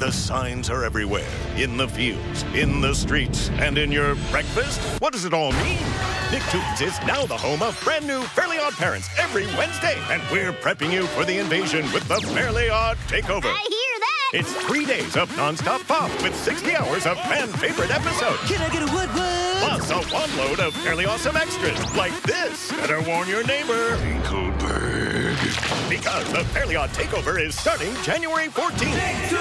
The signs are everywhere in the fields, in the streets, and in your breakfast. What does it all mean? Nicktoons is now the home of brand new Fairly OddParents every Wednesday, and we're prepping you for the invasion with the Fairly Odd Takeover. I hear that. It's three days of nonstop pop with 60 hours of fan favorite episodes. Can I get a wood wood? Plus a one load of fairly awesome extras like this. Better warn your neighbor. Tinklebird. Because the Fairly OddTakeover is starting January 14th.